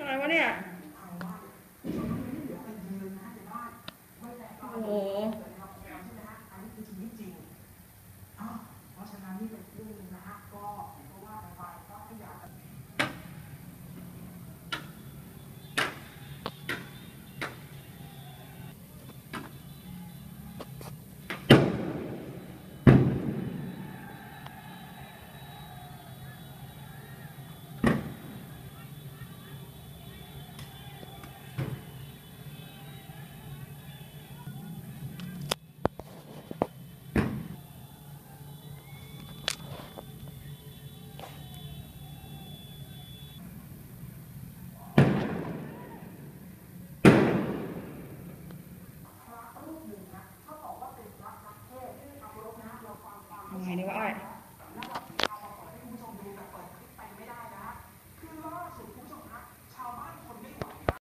อะไรวะเนี่ย โอ้โห 买那个二。